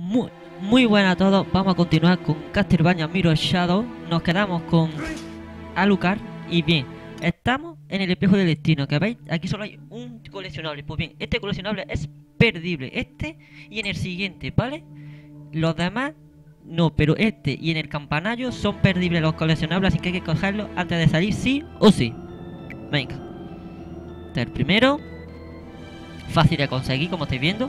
Muy, muy buenas a todos. Vamos a continuar con Castlevania Mirror Shadow. Nos quedamos con Alucard. Y bien, estamos en el espejo del destino. Que veis, aquí solo hay un coleccionable. Pues bien, este coleccionable es perdible. Este y en el siguiente, ¿vale? Los demás no, pero este y en el campanario son perdibles los coleccionables. Así que hay que cogerlos antes de salir, sí o sí. Venga. Este es el primero. Fácil de conseguir, como estáis viendo.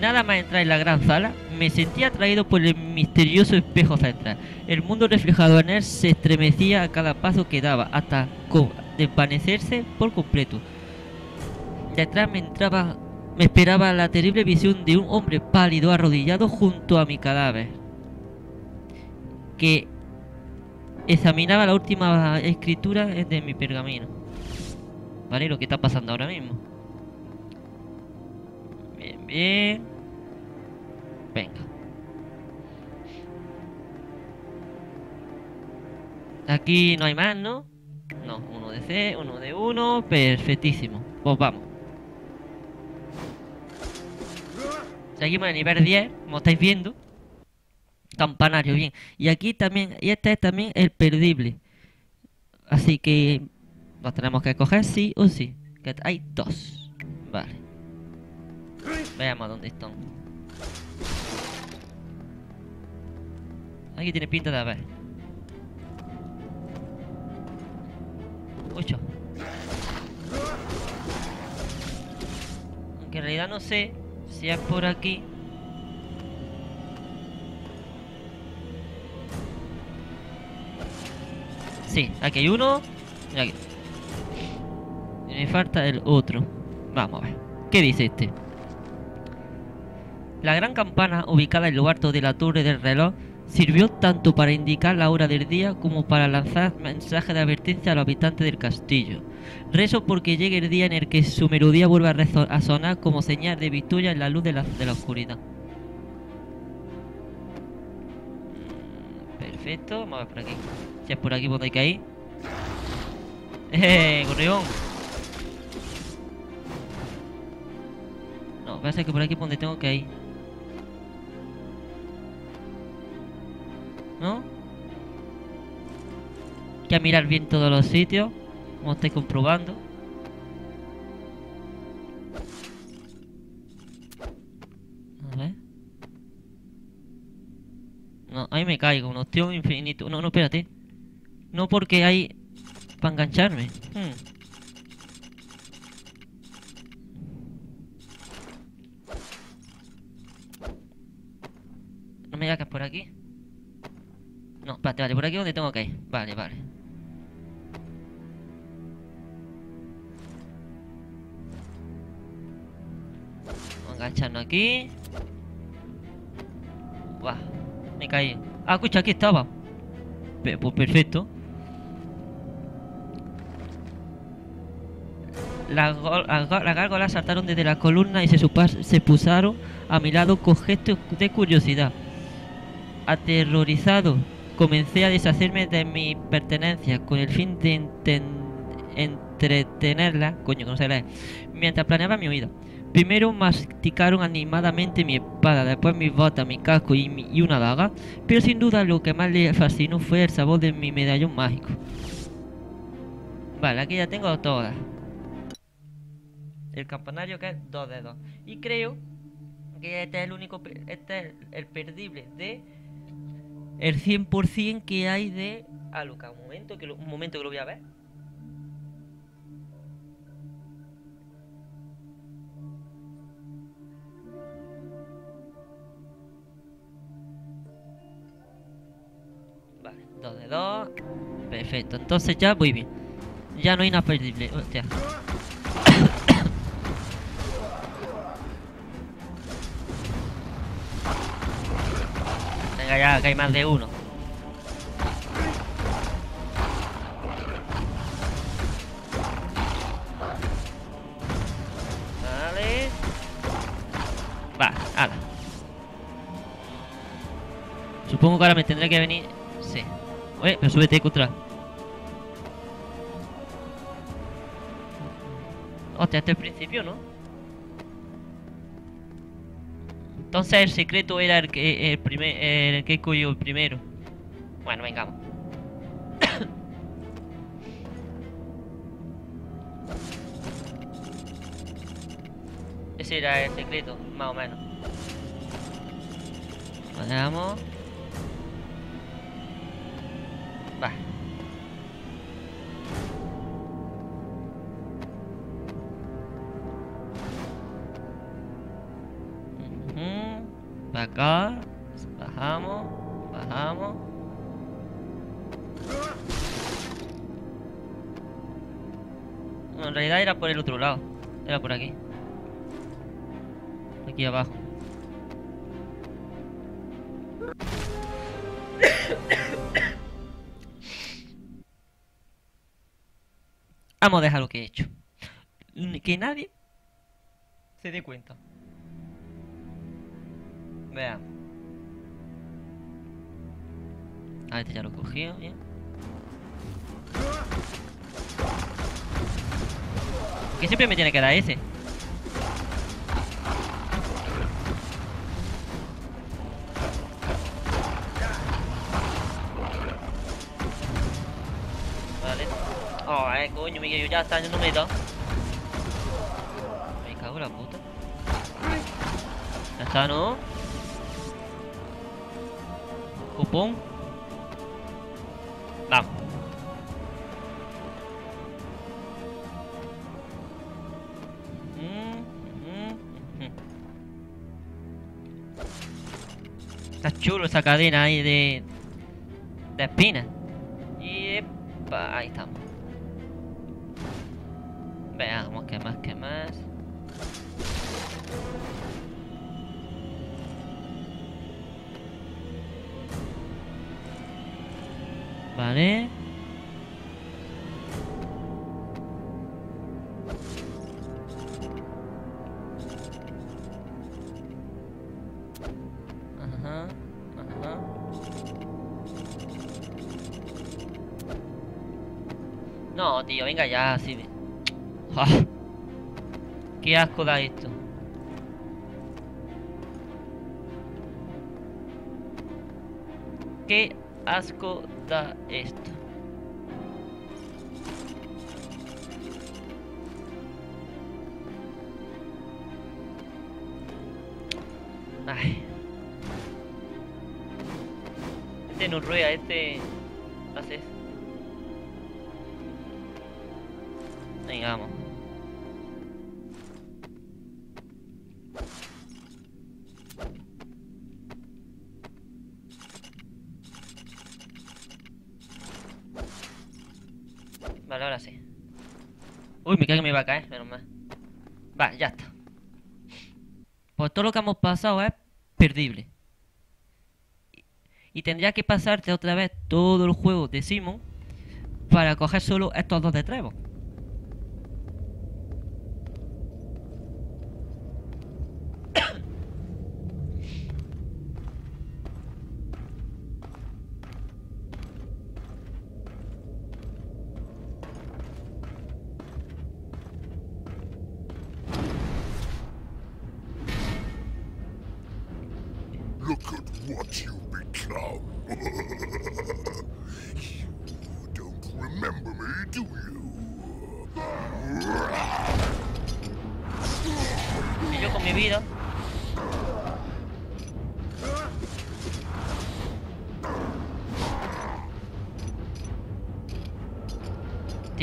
Nada más entrar en la gran sala, me sentí atraído por el misterioso espejo central. El mundo reflejado en él se estremecía a cada paso que daba, hasta desvanecerse por completo. Detrás me entraba, me esperaba la terrible visión de un hombre pálido arrodillado junto a mi cadáver, que examinaba la última escritura de mi pergamino. ¿Vale? Lo que está pasando ahora mismo. Bien, bien. Venga. Aquí no hay más, ¿no? No, uno de C, uno de uno. Perfectísimo. Pues vamos. Seguimos en el nivel 10, como estáis viendo. Campanario, bien. Y aquí también, y este es también el perdible. Así que los tenemos que coger sí o sí. Que hay dos. Vale. Veamos dónde están. Aquí tiene pinta de haber. 8. Aunque en realidad no sé si es por aquí. Sí, aquí hay uno. Y aquí. Y me falta el otro. Vamos a ver. ¿Qué dice este? La gran campana ubicada en lo alto de la torre del reloj sirvió tanto para indicar la hora del día como para lanzar mensajes de advertencia a los habitantes del castillo. Rezo porque llegue el día en el que su melodía vuelva a, sonar como señal de victoria en la luz de la, oscuridad. Perfecto, vamos a ver por aquí. Si es por aquí, ¿por hay que ir? ¡Eh, gorrión! No, parece que por aquí es donde tengo que ir. ¿No? Hay que mirar bien todos los sitios, como estáis comprobando. A ver. No, ahí me caigo, un ostión infinito. No, no, espérate. No porque hay... Para engancharme. Hmm. Me que es por aquí. No, espérate, vale, por aquí donde tengo que ir. Vale, vale. Engancharnos aquí. Buah, me caí. Ah, escucha, aquí estaba. Pues perfecto. Las, gárgolas saltaron desde la columna y se, se pusaron a mi lado con gestos de curiosidad. Aterrorizado comencé a deshacerme de mis pertenencias con el fin de entretenerla, coño, no lee, mientras planeaba mi huida. Primero masticaron animadamente mi espada, después mis botas, mi casco y, una daga, pero sin duda lo que más le fascinó fue el sabor de mi medallón mágico. Vale, aquí ya tengo todas. El campanario que es 2 de 2. Y creo que este es el único, este es el perdible de el 100% que hay de Alucard. Un momento, que lo, un momento que lo voy a ver. Vale, 2 de 2. Perfecto, entonces ya voy bien. Ya no hay nada perdible. Hostia. Ya, que hay más de uno. Vale. Va, ala. Supongo que ahora me tendré que venir... Sí. Oye, pero súbete contra. Hostia, este es el principio, ¿no? Entonces el secreto era el que el primer el que el primero. Bueno, vengamos. Ese era el secreto, más o menos. Vamos. Acá. Bajamos. Bajamos. En realidad era por el otro lado. Era por aquí. Aquí abajo. Vamos a dejar lo que he hecho. Que nadie se dé cuenta. Veamos. Ah, este ya lo he cogido, bien. Que siempre me tiene que dar ese. Vale. Oh, eh, coño, Miguel, yo ya está, yo no me da. Me cago en la puta. Ya está, ¿no? Mm, mm. Está chulo esa cadena ahí de... De espinas. Vale. No, tío, venga ya, de... Ah, Qué asco da esto. Qué asco esto. Ay. Este no rueda, este hace eso. Me cae que me iba a caer, menos mal. Va, ya está. Pues todo lo que hemos pasado es perdible. Y- tendría que pasarte otra vez todo el juego de Simon para coger solo estos dos de Trevor.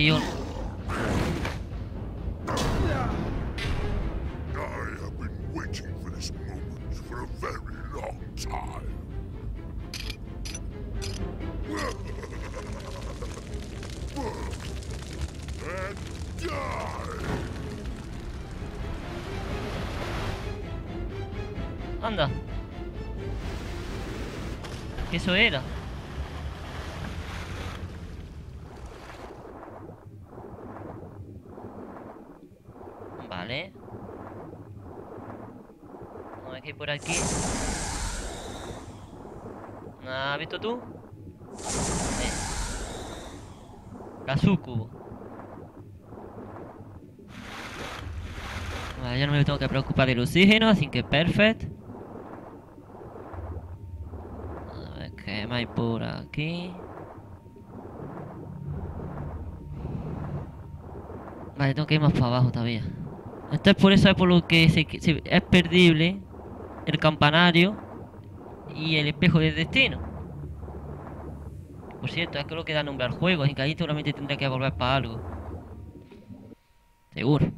Die! anda. ¿Qué eso era? aquí. Ah, ¿Has visto tú? Eh. Kazuku. Vale, ya no me tengo que preocupar del oxígeno, así que perfecto. A ver qué más hay por aquí. Vale, tengo que ir más para abajo todavía. Esto es por eso, es por lo que se, es perdible el campanario y el espejo del destino. Por cierto, es que lo que da nombre al juego, así que ahí seguramente tendré que volver para algo. Seguro.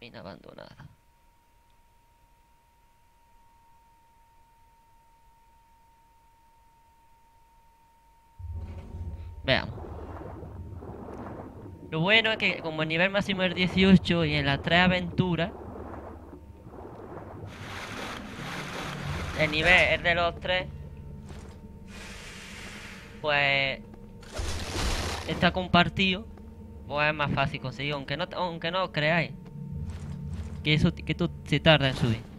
Mina abandonada. Veamos. Lo bueno es que como el nivel máximo es 18 y en las tres aventuras el nivel es de los tres. Pues está compartido. Pues es más fácil conseguir aunque no aunque no creáis. Que eso que esto se tarda en subir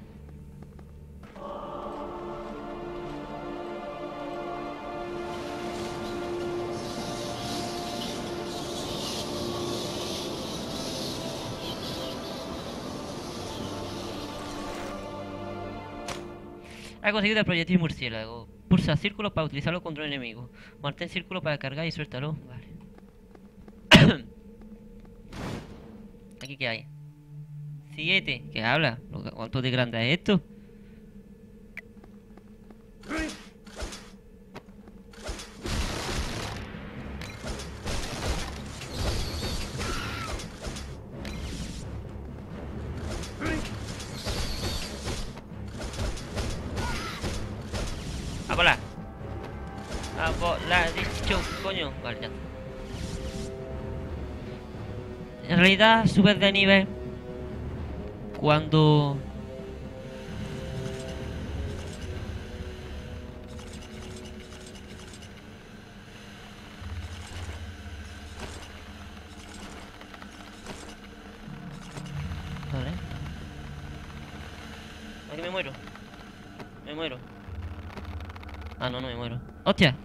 Ha conseguido el proyectil murciélago. Pulsa círculo para utilizarlo contra un enemigo. Mantén círculo para cargar y suéltalo. Vale. ¿Aquí qué hay? Siete. ¿Qué habla? ¿Cuánto de grande es esto? Vale, ya. En realidad subes de nivel cuando Vale. Aquí me muero. Me muero. Ah, no, no me muero. ¡Hostia!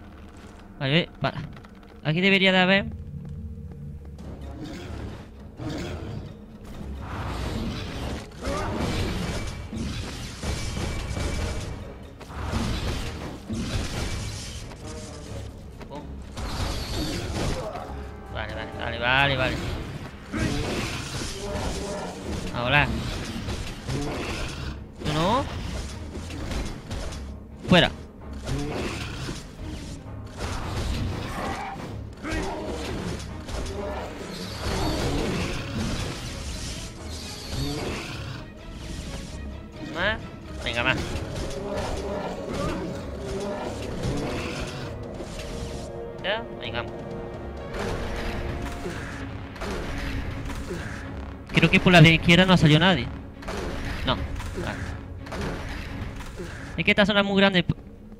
Vale, para. Aquí debería de haber... Vale, vale, vale, vale. La de izquierda no salió nadie. No. Vale. Es que esta zona es muy grande.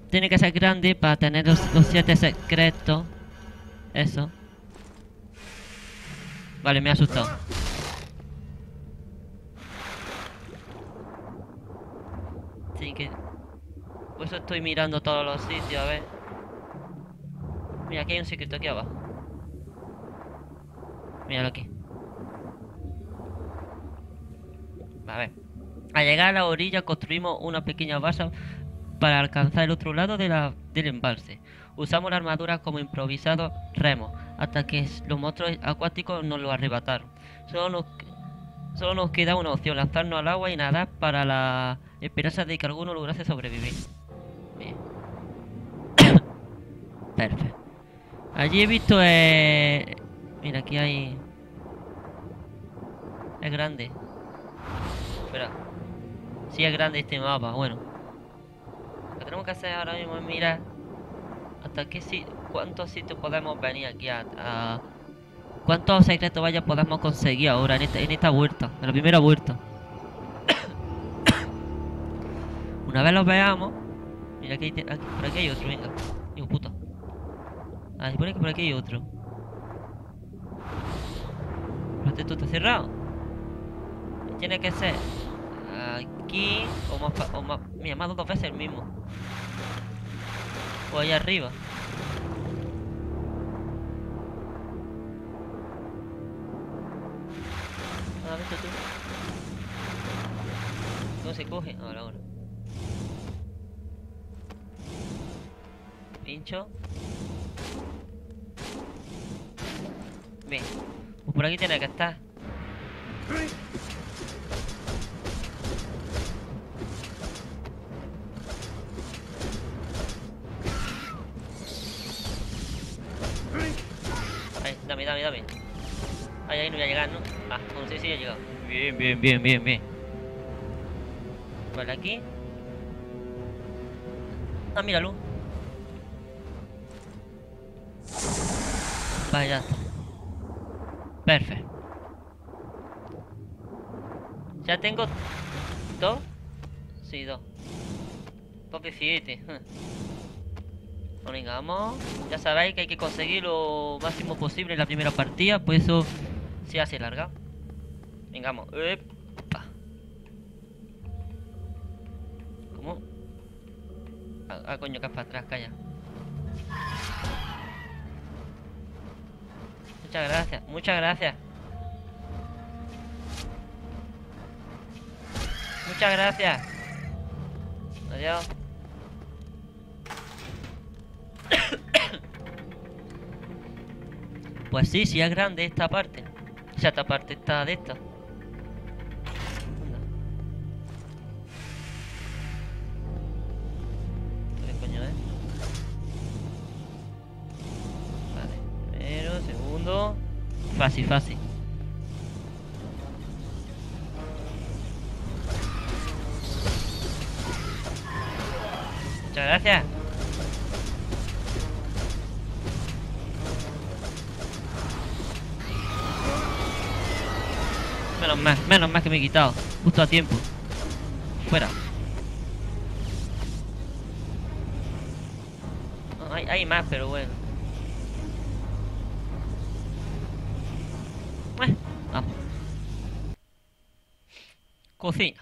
Tiene que ser grande para tener los, los siete secretos. Eso. Vale, me ha asustado. Sí que... Por eso estoy mirando todos los sitios, a ver. Mira, aquí hay un secreto aquí abajo. Míralo aquí. Ver. Al llegar a la orilla construimos una pequeña base para alcanzar el otro lado de la, del embalse. Usamos la armadura como improvisados remos hasta que los monstruos acuáticos nos lo arrebataron. Solo nos, solo nos queda una opción, lanzarnos al agua y nadar para la esperanza de que alguno lograse sobrevivir. Bien. Perfecto. Allí he visto... Eh... Mira, aquí hay... Es grande. Espera. Sí es grande este mapa, bueno. Lo que tenemos que hacer ahora mismo es mirar hasta qué si cuántos sitios podemos venir aquí a, a- cuántos secretos vaya podemos conseguir ahora en esta, en esta vuelta, en la primera vuelta. Una vez los veamos, mira aquí- por aquí hay otro, venga. Digo puta. Ah, se pone que por aquí hay otro. Pero esto está cerrado. Tiene que ser aquí o más, o más mira, más dos veces el mismo. O allá arriba. Ah, vete tú. ¿Cómo se coge? Ahora, ahora. pincho. Bien. Pues por aquí tiene que estar. Ahí, no voy a llegar, ¿no? Ah, no sé si he llegado. Bien, bien, bien, bien, bien. Vale, aquí. Ah, míralo. Vale, ya está. Perfecto. Ya tengo dos. Sí, dos. De siete. Bueno, venga, vamos. Ya sabéis que hay que conseguir lo máximo posible en la primera partida, por eso se hace larga. Venga, vamos. Epa. ¿Cómo? Ah, ah, coño, que es para atrás, calla. Muchas gracias, muchas gracias. Muchas gracias. Adiós. Pues sí, sí es grande esta parte. Esta parte está de esta. Vale, primero, segundo. Fácil, fácil. Me he quitado. Justo a tiempo. Fuera. Hay, más, pero bueno. Eh, vamos. Cocina.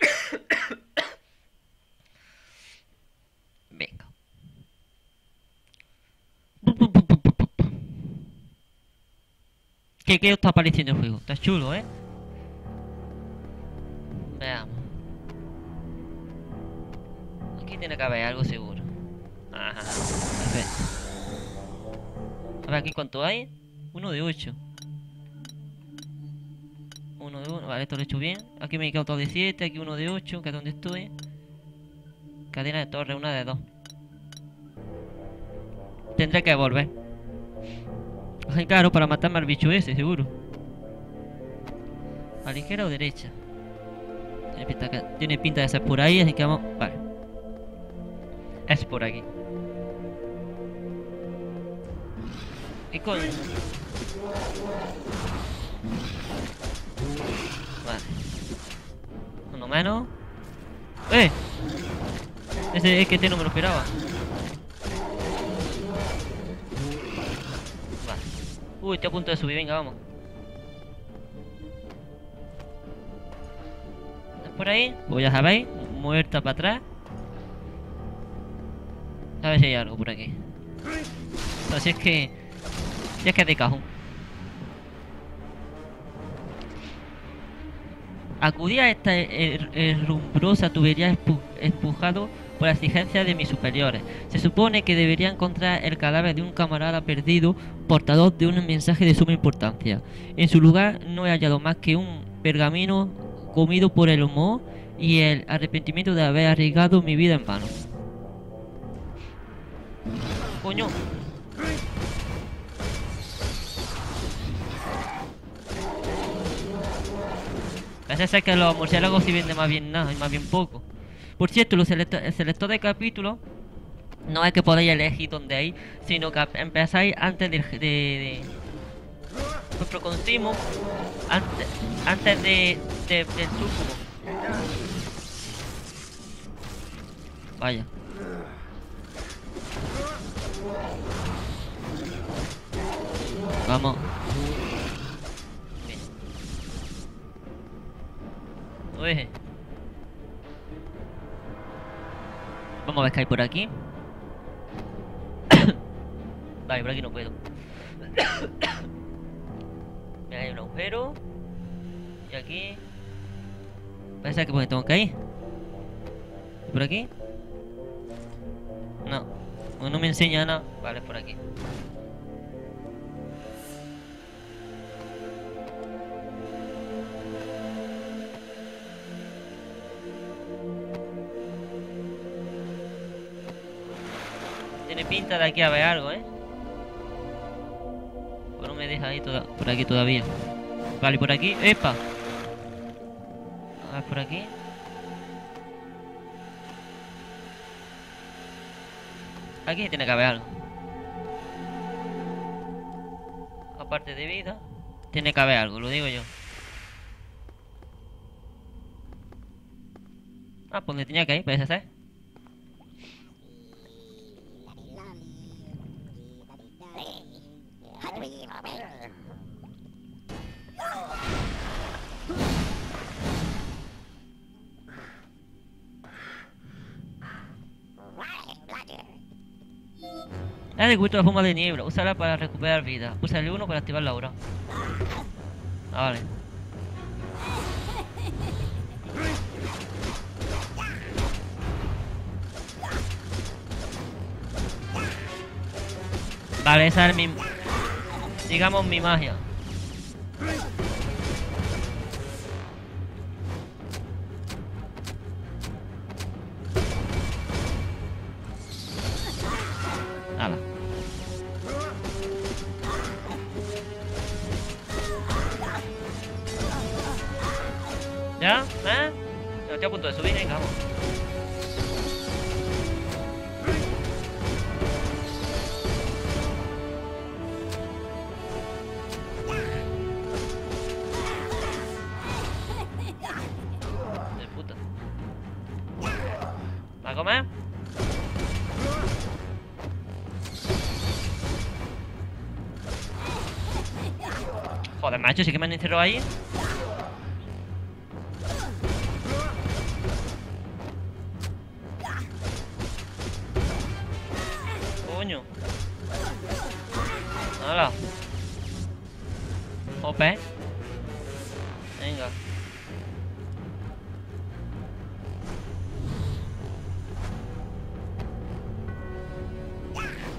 Venga. ¿Qué, ¿Qué está pareciendo el juego? Está chulo, ¿eh? Veamos. Aquí tiene que haber algo seguro. Ajá, perfecto. A ver aquí cuánto hay. Uno de ocho. Uno de uno. Vale, esto lo he hecho bien. Aquí me he quedado todo de 7, aquí uno de 8, que es donde estoy. Cadena de torre, una de dos. Tendré que volver. Claro, para matarme al bicho ese, seguro. ¿A la izquierda o derecha? Tiene pinta, de ser por ahí, así que vamos... Vale. Es por aquí. ¿Qué coño? Vale. Uno menos. ¡Eh! Ese es que este no me lo esperaba. Vale. Uy, estoy a punto de subir, venga, vamos. Por ahí? Pues ya sabéis, muerta para atrás. A ver si hay algo por aquí. Así es que... Si es que de cajón. Acudí a esta her- herrumbrosa tubería empujado por la exigencia de mis superiores. Se supone que debería encontrar el cadáver de un camarada perdido, portador de un mensaje de suma importancia. En su lugar no he hallado más que un pergamino comido por el humo y el arrepentimiento de haber arriesgado mi vida en vano. Coño. Parece ser que los murciélagos sí venden más bien nada y más bien poco. Por cierto, los selecto- el selector de capítulos no es que podáis elegir donde hay, sino que empezáis antes de, de, consumo, antes, antes de, de- del sucubo. Vaya. Vamos. Uy. Vamos a ver qué hay por aquí. vale, por aquí no puedo. Agujero. Y aquí. Parece que tengo que ir. ¿Y por aquí? No. No me enseña nada. Vale, por aquí. Tiene pinta de aquí a ver algo, ¿eh? No me deja ahí por aquí todavía. Vale, por aquí. ¡Epa! A ver, por aquí. Aquí tiene que haber algo. Aparte de vida, tiene que haber algo, lo digo yo. Ah, pues me tenía que ir, parece ser. Ha descubierto la forma de niebla. Úsala para recuperar vida. Usa el 1 para activar la aura. Ah, vale. Vale, esa es mi... Digamos mi magia. Joder, macho, sí que me han encerrado ahí.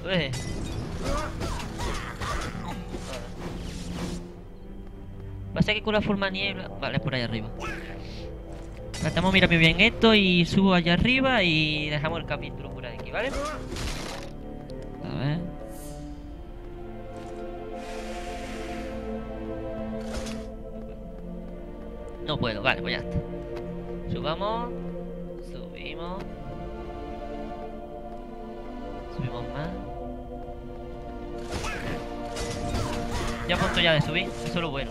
Uy. Va a ser que con la forma niebla. Vale, es por ahí arriba. Tratamos, mira muy bien esto y subo allá arriba y dejamos el capítulo por aquí, ¿vale? A ver. No puedo, vale, pues ya está. Subamos. Subimos. Subimos más. Ya punto ya de subir, eso es lo bueno.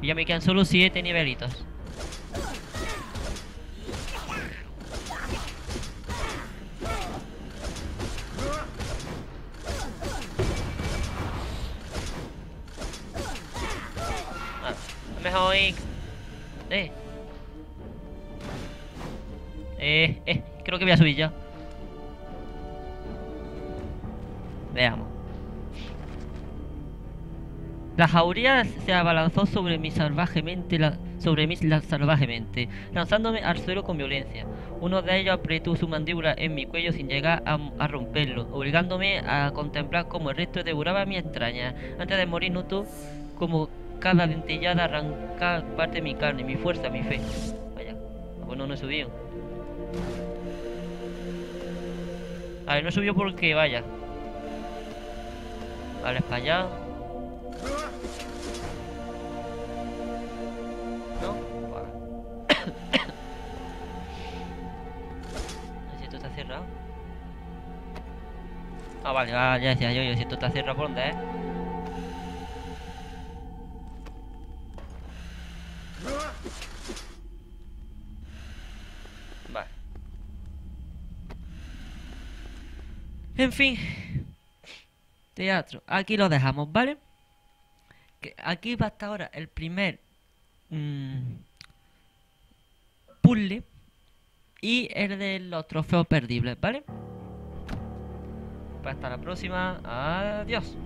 Y ya me quedan solo 7 nivelitos. Ah, mejor. Eh. Eh, eh, creo que voy a subir ya. Veamos. La jauría se abalanzó sobre mí salvajemente, sobre mí salvajemente, lanzándome al suelo con violencia. Uno de ellos apretó su mandíbula en mi cuello sin llegar a, romperlo, obligándome a contemplar cómo el resto devoraba mi extraña. Antes de morir noto como cada dentellada arranca parte de mi carne, mi fuerza, mi fe. Vaya, pues no. A ver, no subió porque vaya. Vale, para allá. Ah, vale, ah, ya decía yo, yo si esto está cerrado ¿eh? Vale. En fin. Teatro. Aquí lo dejamos, ¿vale? Que aquí va hasta ahora el primer mm, puzzle y el de los trofeos perdibles, ¿vale? Hasta la próxima. Adiós.